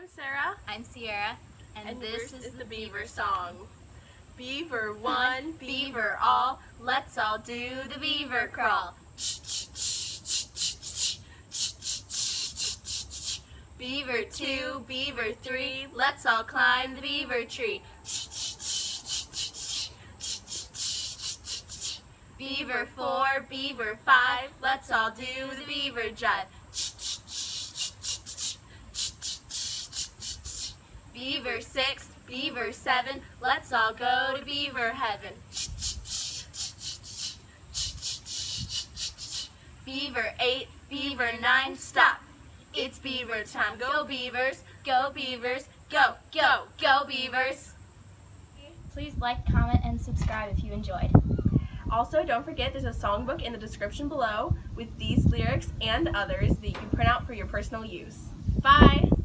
I'm Sarah. I'm Sierra, and, And this yours is, the Beaver song. Beaver one, Beaver all, let's all do the beaver crawl. Beaver two, beaver three, let's all climb the beaver tree. Beaver four, beaver five, let's all do the beaver jive. Beaver six, beaver seven, let's all go to beaver heaven. Beaver eight, beaver nine, stop. It's beaver time. Go beavers, go beavers, go, go, go beavers. Please like, comment, and subscribe if you enjoyed. Also, don't forget there's a songbook in the description below with these lyrics and others that you can print out for your personal use. Bye!